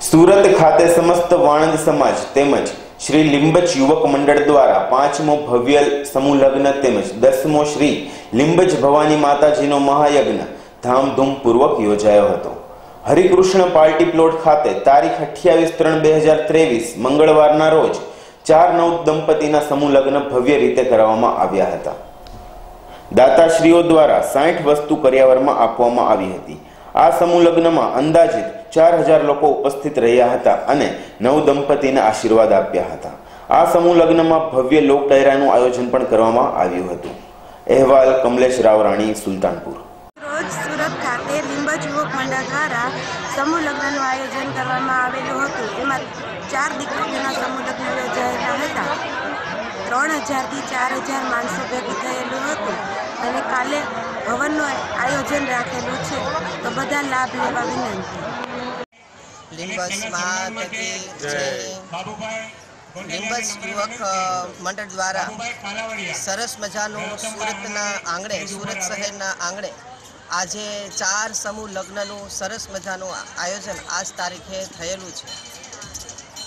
સુરત ખાતે સમસ્ત વાણંદ સમાજ તેમજ શ્રી લિંબચ યુવક મંડળ દ્વારા પાંચમો ભવ્ય સમૂહ લગ્ન તેમજ દસમો શ્રી લિંબચ ભવાની માતાજીનો મહાયજ્ઞ ધામધૂમપૂર્વક યોજાયો હતો. હરિકૃષ્ણ પાર્ટી પ્લોટ ખાતે તારીખ અઠ્યાવીસ ત્રણ બે હજાર ત્રેવીસ મંગળવારના રોજ ચાર નવ દંપતીના સમૂહ લગ્ન ભવ્ય રીતે કરવામાં આવ્યા હતા. દાતાશ્રીઓ દ્વારા સાઠ વસ્તુ કરિયાવરમાં આપવામાં આવી હતી. આ સમૂહ લગ્નમાં અંદાજિત ચાર હજાર લોકો ઉપસ્થિત રહ્યા હતા અને નવ દંપતીને આશીર્વાદ આપ્યા હતા. આ સમૂહ લગ્નમાં ભવ્ય લોક ડાયરાનું આયોજન પણ કરવામાં આવ્યું હતું. અહેવાલ કમલેશ રાવરાણી સુલતાનપુર. રોજ સુરત ખાતે લીંબા યુવક મંડળ દ્વારા સમૂહ લગ્નનું આયોજન કરવામાં આવેલું હતું. એમાં ચાર દીકરીઓના સમૂહ લગ્ન યોજાયેલા હતા. ત્રણ હજારથી ચાર હજાર માણસો ભેગું થયેલું હતું અને કાલે હવનનું આયોજન રાખેલું છે. તો બધા લાભ લેવા વિનંતી. લિંબસ મહાતકી જે લિંબસ યુવક મંડળ દ્વારા સરસ મજાનું સુરતના આંગણે સુરત શહેરના આંગણે આજે ચાર સમૂહ લગ્નનું સરસ મજાનું આયોજન આજ તારીખે થયેલું છે.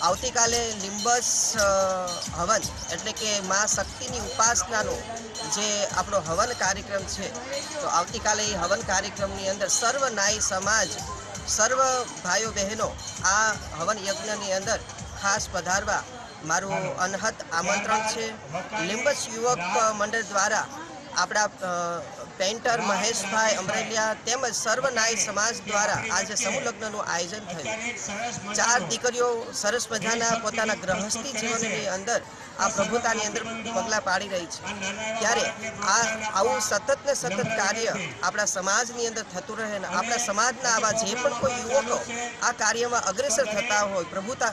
આવતીકાલે લિંબસ હવન એટલે કે મા શક્તિની ઉપાસનાનો જે આપણો હવન કાર્યક્રમ છે, તો આવતીકાલે એ હવન કાર્યક્રમની અંદર સર્વ નાઈ સમાજ, સર્વ ભાઈઓ બહેનો આ હવન યજ્ઞની અંદર ખાસ પધારવા મારું અનહદ આમંત્રણ છે. લિંબસ યુવક મંડળ દ્વારા આપણા પેન્ટર મહેશભાઈ અમરેલિયા તેમજ સર્વ નાય સમાજ દ્વારા આજે સમૂહ લગ્નનું આયોજન થયું. ચાર દીકરીઓ સરસ મજાના પોતાના ગ્રહસ્થી જીવનની અંદર આ પ્રભુતાની અંદર પગલાં પાડી રહી છે. ત્યારે આ આવું સતત ને સતત કાર્ય આપણા સમાજની અંદર થતું રહે ને આપણા સમાજના આવા જે પણ કોઈ યુવકો આ કાર્યમાં અગ્રેસર થતા હોય, પ્રભુતા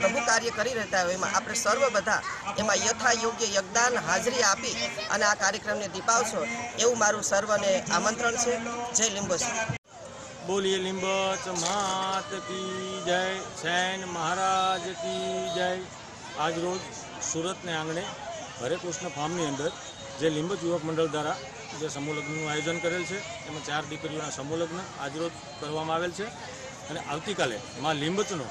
પ્રભુ કાર્ય કરી રહેતા હોય, એમાં આપણે સર્વ બધા એમાં યથા યોગ્ય યોગદાન હાજરી આપી અને આ કાર્યક્રમને દીપાવશો એવું મારું સર્વને આમંત્રણ છે. જય લીંબોસ બોલીએ લીંબચ માત કી જય. સૈન મહારાજ કી જય. આજ રોજ સુરતને આંગણે હરે કૃષ્ણ ફાર્મની અંદર જે લીંબચ યુવક મંડળ દ્વારા જે સમૂહ લગ્નનું આયોજન કરેલ છે, એમાં ચાર દીકરીઓના સમૂહ લગ્ન આજરોજ કરવામાં આવેલ છે અને આવતીકાલે માં લીંબચનો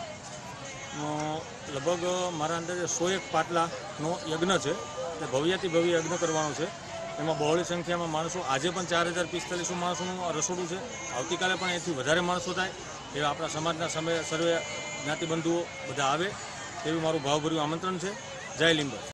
લગભગ મારા અંદાજે સો એક પાટલાનો યજ્ઞ છે. એ ભવ્યાથી ભવ્ય યજ્ઞ કરવાનો છે. એમાં બહોળી સંખ્યામાં માણસો, આજે પણ ચાર હજાર પિસ્તાલીસો માણસોનું રસોડું છે. આવતીકાલે પણ એથી વધારે માણસો થાય એવા આપણા સમાજના સમય સર્વે જ્ઞાતિબંધુઓ બધા આવે, તેવું મારું ભાવભર્યું આમંત્રણ છે. જય લીંબર